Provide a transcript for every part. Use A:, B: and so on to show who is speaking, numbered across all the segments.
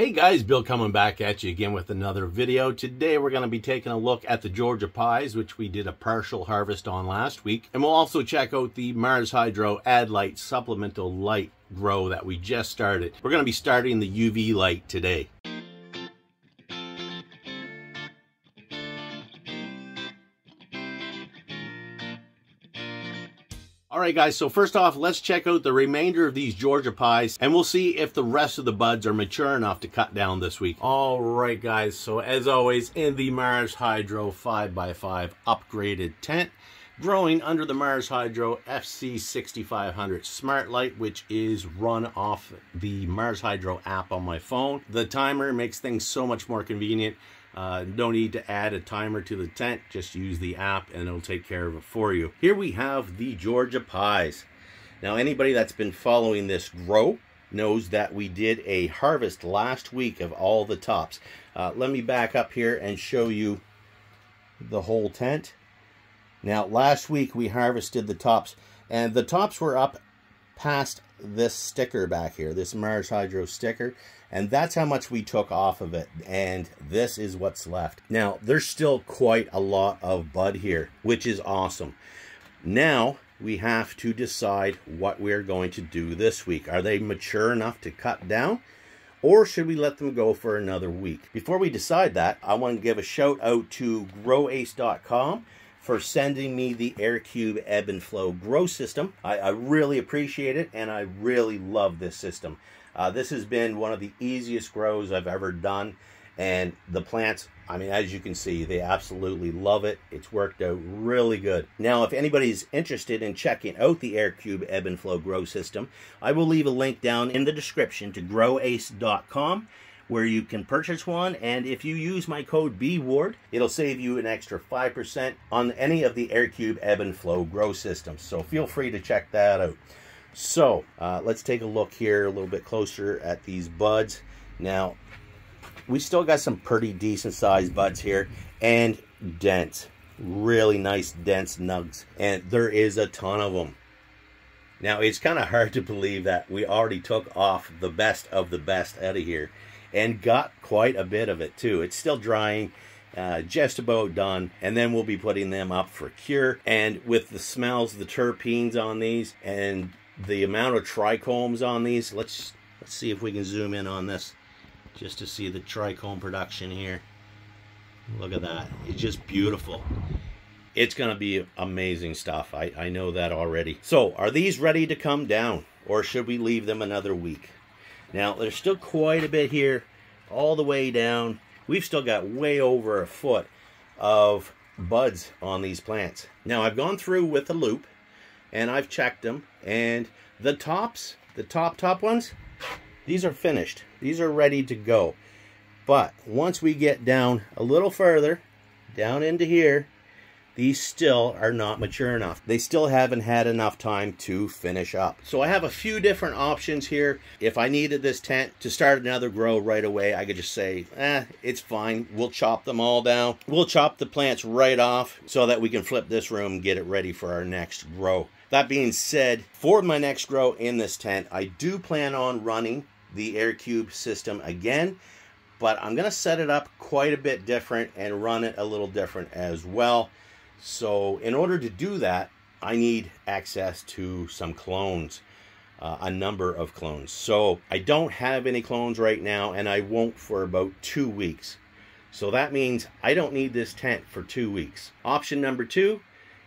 A: Hey guys, Bill coming back at you again with another video. Today we're going to be taking a look at the Georgia Pies, which we did a partial harvest on last week. And we'll also check out the Mars Hydro ADlite Supplemental Light grow that we just started. We're going to be starting the UV light today. All right, guys, so first off, let's check out the remainder of these Georgia pies, and we'll see if the rest of the buds are mature enough to cut down this week. All right, guys, so as always, in the Mars Hydro 5x5 upgraded tent, growing under the Mars Hydro FC6500 Smart Light, which is run off the Mars Hydro app on my phone. The timer makes things so much more convenient. Uh, no need to add a timer to the tent, just use the app and it'll take care of it for you. Here we have the Georgia Pies. Now anybody that's been following this grow knows that we did a harvest last week of all the tops. Uh, let me back up here and show you the whole tent. Now last week we harvested the tops and the tops were up past this sticker back here, this Mars Hydro sticker, and that's how much we took off of it, and this is what's left. Now, there's still quite a lot of bud here, which is awesome. Now, we have to decide what we're going to do this week. Are they mature enough to cut down? Or should we let them go for another week? Before we decide that, I want to give a shout out to growace.com for sending me the AirCube Ebb and Flow grow system. I, I really appreciate it and I really love this system. Uh, this has been one of the easiest grows I've ever done and the plants I mean as you can see they absolutely love it it's worked out really good now if anybody's interested in checking out the AirCube Ebb and Flow grow system I will leave a link down in the description to growace.com where you can purchase one. And if you use my code BWARD, it'll save you an extra 5% on any of the AirCube Ebb and Flow grow systems. So feel free to check that out. So uh, let's take a look here a little bit closer at these buds. Now, we still got some pretty decent sized buds here and dense. Really nice dense nugs. And there is a ton of them. Now, it's kind of hard to believe that we already took off the best of the best out of here and got quite a bit of it too. It's still drying. Uh, just about done and then we'll be putting them up for cure. And with the smells the terpenes on these and the amount of trichomes on these let's let's see if we can zoom in on this just to see the trichome production here. Look at that. It's just beautiful. It's gonna be amazing stuff. I, I know that already. So are these ready to come down or should we leave them another week now, there's still quite a bit here, all the way down. We've still got way over a foot of buds on these plants. Now, I've gone through with a loupe, and I've checked them, and the tops, the top, top ones, these are finished. These are ready to go. But once we get down a little further, down into here, these still are not mature enough. They still haven't had enough time to finish up. So I have a few different options here. If I needed this tent to start another grow right away, I could just say, eh, it's fine. We'll chop them all down. We'll chop the plants right off so that we can flip this room get it ready for our next grow. That being said, for my next grow in this tent, I do plan on running the AirCube system again but I'm going to set it up quite a bit different and run it a little different as well. So in order to do that, I need access to some clones, uh, a number of clones. So I don't have any clones right now, and I won't for about two weeks. So that means I don't need this tent for two weeks. Option number two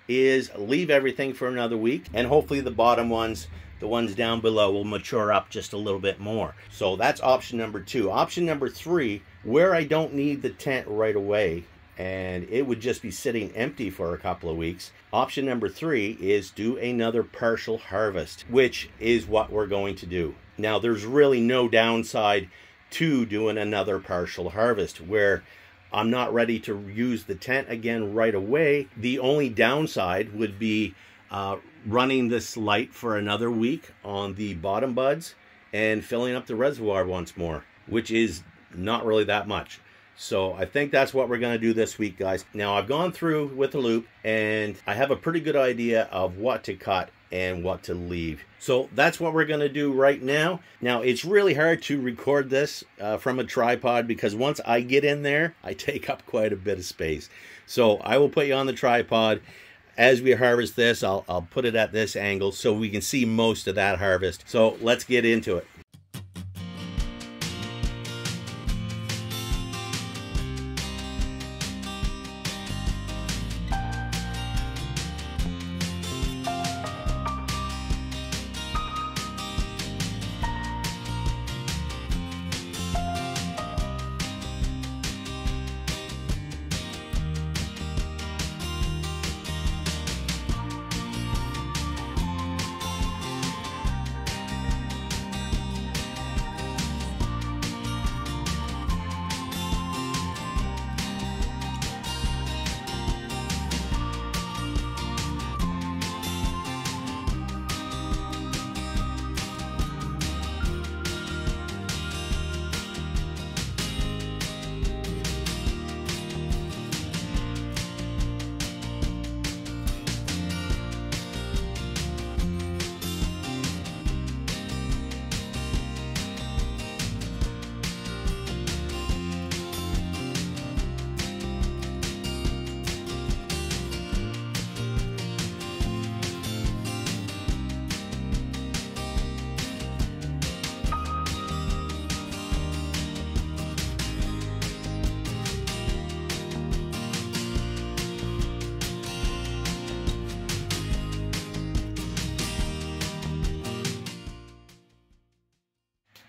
A: is leave everything for another week, and hopefully the bottom ones, the ones down below, will mature up just a little bit more. So that's option number two. Option number three, where I don't need the tent right away, and it would just be sitting empty for a couple of weeks. Option number three is do another partial harvest, which is what we're going to do. Now, there's really no downside to doing another partial harvest where I'm not ready to use the tent again right away. The only downside would be uh, running this light for another week on the bottom buds and filling up the reservoir once more, which is not really that much. So I think that's what we're going to do this week, guys. Now I've gone through with the loupe and I have a pretty good idea of what to cut and what to leave. So that's what we're going to do right now. Now, it's really hard to record this uh, from a tripod because once I get in there, I take up quite a bit of space. So I will put you on the tripod. As we harvest this, I'll, I'll put it at this angle so we can see most of that harvest. So let's get into it.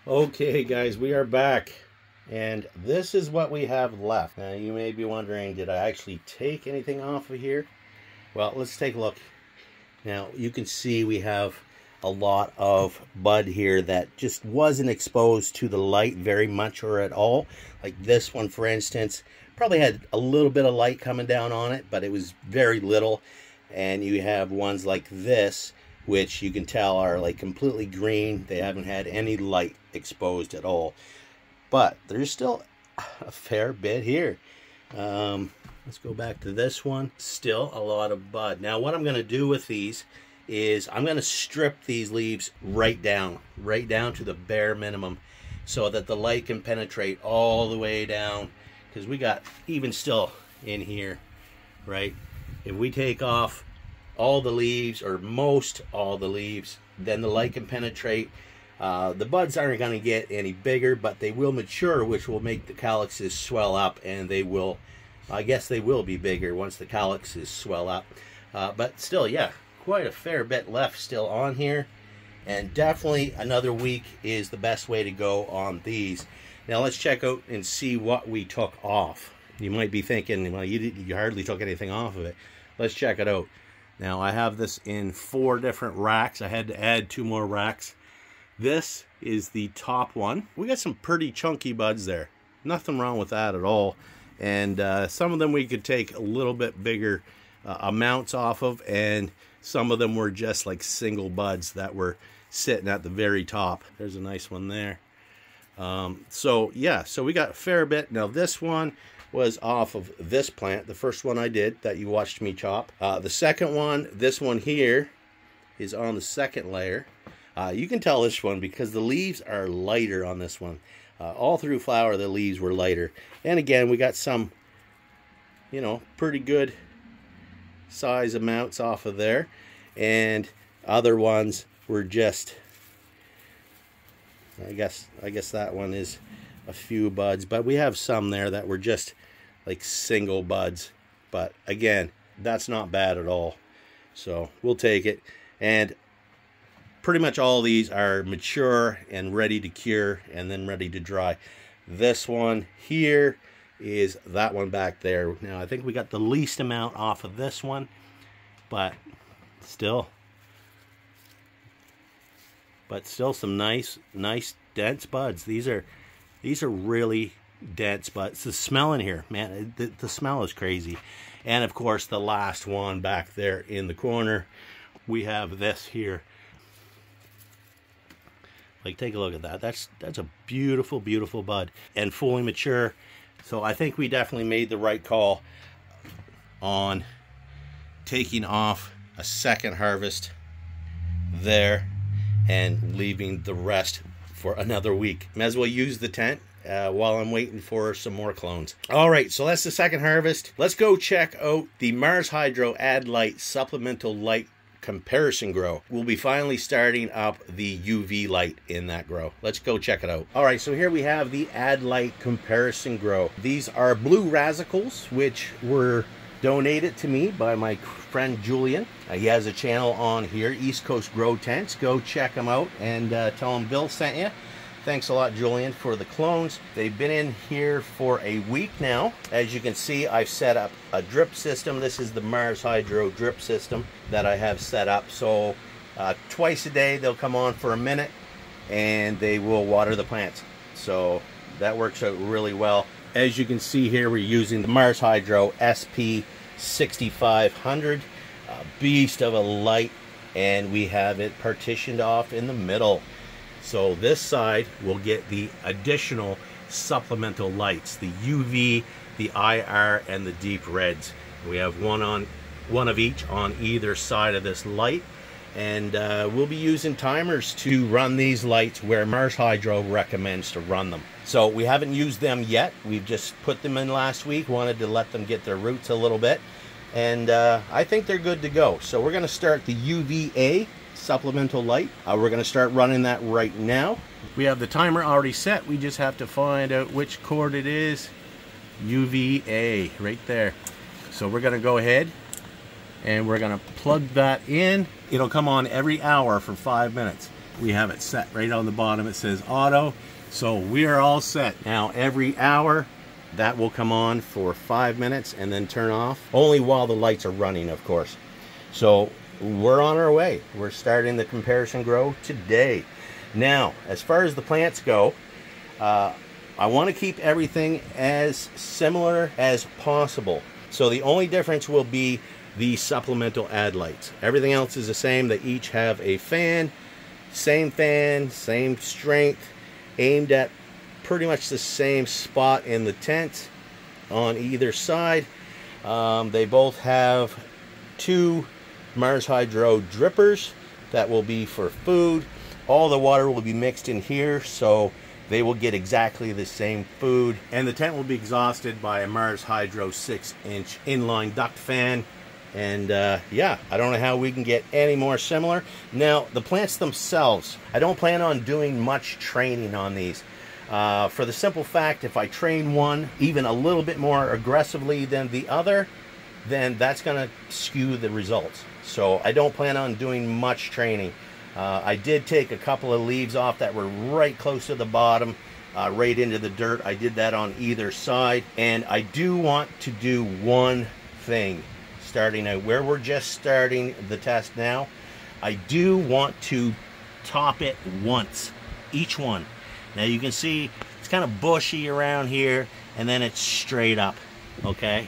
A: Okay, guys, we are back. And this is what we have left. Now, you may be wondering, did I actually take anything off of here? Well, let's take a look. Now, you can see we have a lot of bud here that just wasn't exposed to the light very much or at all. Like this one, for instance, probably had a little bit of light coming down on it, but it was very little. And you have ones like this which you can tell are like completely green. They haven't had any light exposed at all. But there's still a fair bit here. Um, let's go back to this one. Still a lot of bud. Now what I'm going to do with these is I'm going to strip these leaves right down, right down to the bare minimum so that the light can penetrate all the way down because we got even still in here, right? If we take off all the leaves or most all the leaves then the light can penetrate. Uh, the buds aren't going to get any bigger but they will mature which will make the calyxes swell up and they will I guess they will be bigger once the calyxes swell up. Uh, but still yeah quite a fair bit left still on here and definitely another week is the best way to go on these. Now let's check out and see what we took off. You might be thinking well you, you hardly took anything off of it. Let's check it out now I have this in four different racks. I had to add two more racks. This is the top one. We got some pretty chunky buds there. Nothing wrong with that at all. And uh, some of them we could take a little bit bigger uh, amounts off of and some of them were just like single buds that were sitting at the very top. There's a nice one there. Um, so yeah, so we got a fair bit. Now this one, was off of this plant, the first one I did that you watched me chop. Uh, the second one, this one here, is on the second layer. Uh, you can tell this one because the leaves are lighter on this one. Uh, all through flower, the leaves were lighter. And again, we got some, you know, pretty good size amounts off of there. And other ones were just, I guess, I guess that one is a few buds. But we have some there that were just like single buds. But again, that's not bad at all. So we'll take it. And pretty much all these are mature and ready to cure and then ready to dry. This one here is that one back there. Now I think we got the least amount off of this one, but still, but still some nice, nice dense buds. These are, these are really dense, but it's the smell in here, man. The, the smell is crazy. And of course, the last one back there in the corner, we have this here. Like, take a look at that. That's that's a beautiful, beautiful bud and fully mature. So I think we definitely made the right call on taking off a second harvest there and leaving the rest for another week. May as well use the tent uh, while I'm waiting for some more clones. All right, so that's the second harvest. Let's go check out the Mars Hydro ADlite Supplemental Light comparison grow. We'll be finally starting up the UV light in that grow. Let's go check it out. All right, so here we have the ADlite comparison grow. These are Blue Razzicles, which were donated to me by my friend Julian. Uh, he has a channel on here, East Coast Grow Tents. Go check him out and uh, tell him Bill sent you. Thanks a lot, Julian, for the clones. They've been in here for a week now. As you can see, I've set up a drip system. This is the Mars Hydro drip system that I have set up. So uh, twice a day, they'll come on for a minute and they will water the plants. So that works out really well. As you can see here, we're using the Mars Hydro SP 6500 beast of a light and we have it partitioned off in the middle so this side will get the additional supplemental lights the UV the IR and the deep reds we have one on one of each on either side of this light and uh, we'll be using timers to run these lights where Mars Hydro recommends to run them. So we haven't used them yet. We've just put them in last week, wanted to let them get their roots a little bit. And uh, I think they're good to go. So we're going to start the UVA supplemental light. Uh, we're going to start running that right now. We have the timer already set. We just have to find out which cord it is. UVA right there. So we're going to go ahead and we're going to plug that in. It'll come on every hour for five minutes. We have it set right on the bottom. It says auto. So we are all set. Now every hour that will come on for five minutes and then turn off. Only while the lights are running, of course. So we're on our way. We're starting the comparison grow today. Now, as far as the plants go, uh, I want to keep everything as similar as possible. So the only difference will be the supplemental ADlites. Everything else is the same. They each have a fan, same fan, same strength, aimed at pretty much the same spot in the tent on either side. Um, they both have two Mars Hydro drippers that will be for food. All the water will be mixed in here, so they will get exactly the same food. And the tent will be exhausted by a Mars Hydro 6-inch inline duct fan and uh, yeah, I don't know how we can get any more similar. Now, the plants themselves, I don't plan on doing much training on these. Uh, for the simple fact, if I train one even a little bit more aggressively than the other, then that's going to skew the results. So I don't plan on doing much training. Uh, I did take a couple of leaves off that were right close to the bottom, uh, right into the dirt. I did that on either side. And I do want to do one thing starting out where we're just starting the test now. I do want to top it once, each one. Now you can see it's kind of bushy around here and then it's straight up, okay?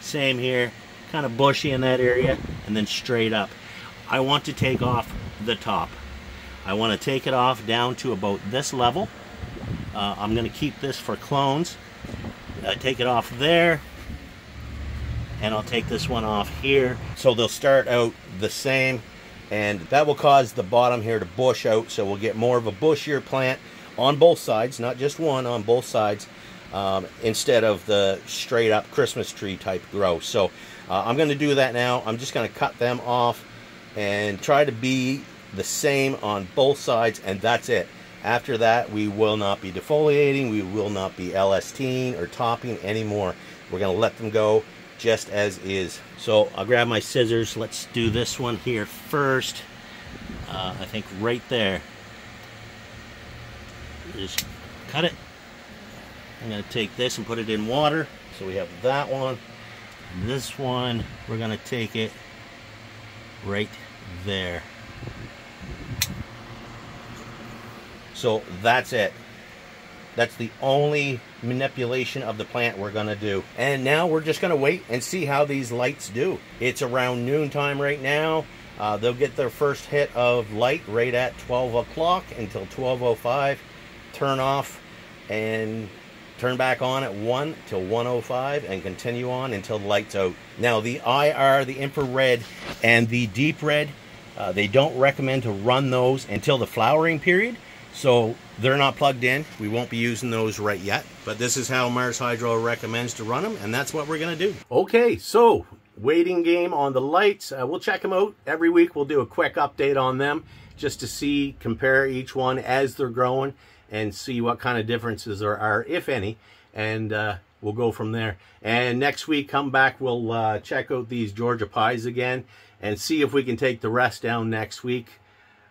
A: Same here, kind of bushy in that area and then straight up. I want to take off the top. I want to take it off down to about this level. Uh, I'm going to keep this for clones. I take it off there and I'll take this one off here. So they'll start out the same and that will cause the bottom here to bush out so we'll get more of a bushier plant on both sides, not just one, on both sides um, instead of the straight up Christmas tree type grow. So uh, I'm going to do that now. I'm just going to cut them off and try to be the same on both sides and that's it. After that, we will not be defoliating, we will not be LSTing or topping anymore. We're going to let them go just as is. So I'll grab my scissors. Let's do this one here first. Uh, I think right there. Just cut it. I'm going to take this and put it in water. So we have that one. This one, we're to take it right there. So that's it. That's the only manipulation of the plant we're going to do. And now we're just going to wait and see how these lights do. It's around noontime right now. Uh, they'll get their first hit of light right at 12 o'clock until 12.05. Turn off and turn back on at 1 till 105 and continue on until the light's out. Now the IR, the infrared, and the deep red, Uh, they don't recommend to run those until the flowering period, so they're not plugged in. We won't be using those right yet, but this is how Mars Hydro recommends to run them, and that's what we're going to do. Okay, so waiting game on the lights. Uh, we'll check them out every week. We'll do a quick update on them just to see, compare each one as they're growing and see what kind of differences there are, if any, and uh, we'll go from there. And next week, come back, we'll uh, check out these Georgia pies again and see if we can take the rest down next week,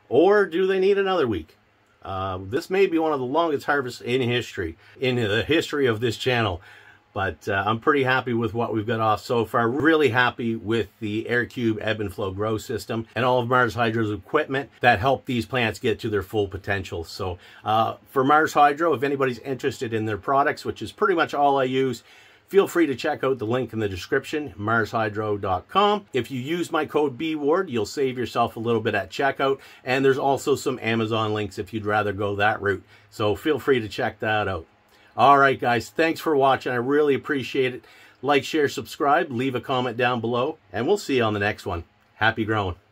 A: or do they need another week? Uh, this may be one of the longest harvests in history, in the history of this channel. But uh, I'm pretty happy with what we've got off so far. Really happy with the AirCube ebb and flow grow system and all of Mars Hydro's equipment that help these plants get to their full potential. So uh, for Mars Hydro, if anybody's interested in their products, which is pretty much all I use, feel free to check out the link in the description, marshydro.com. If you use my code BWARD, you'll save yourself a little bit at checkout. And there's also some Amazon links if you'd rather go that route. So feel free to check that out. All right, guys, thanks for watching. I really appreciate it. Like, share, subscribe, leave a comment down below, and we'll see you on the next one. Happy growing.